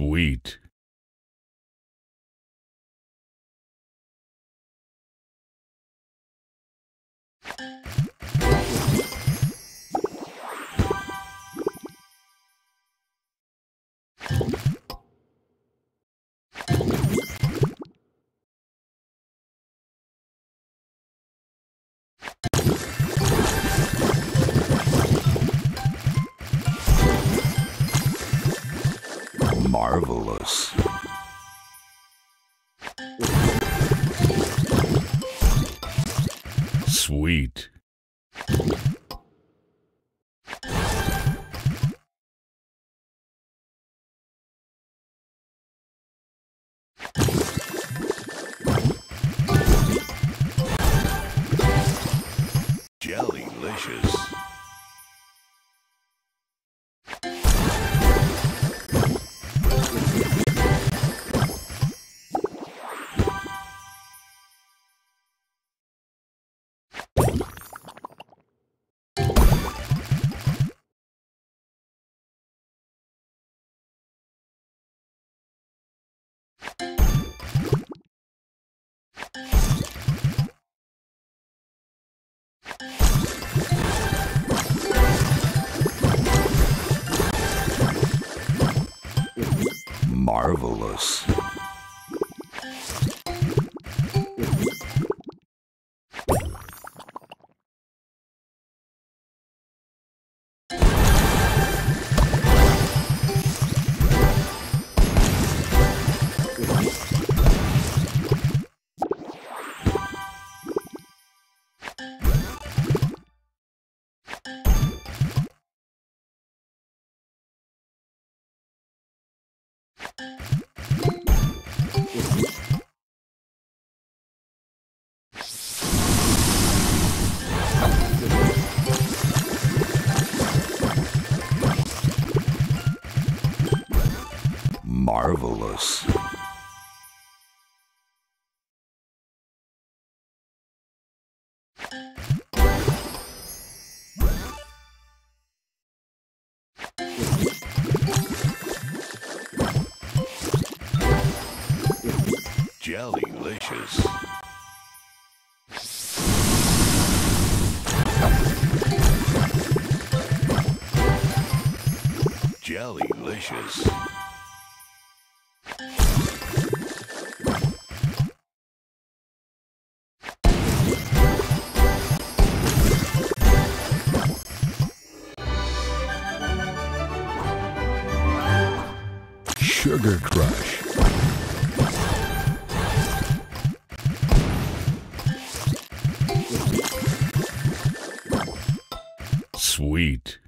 Sweet. Marvelous. Sweet. Marvelous. Marvelous. Jellylicious. Jellylicious. Sugar Crush. Sweet.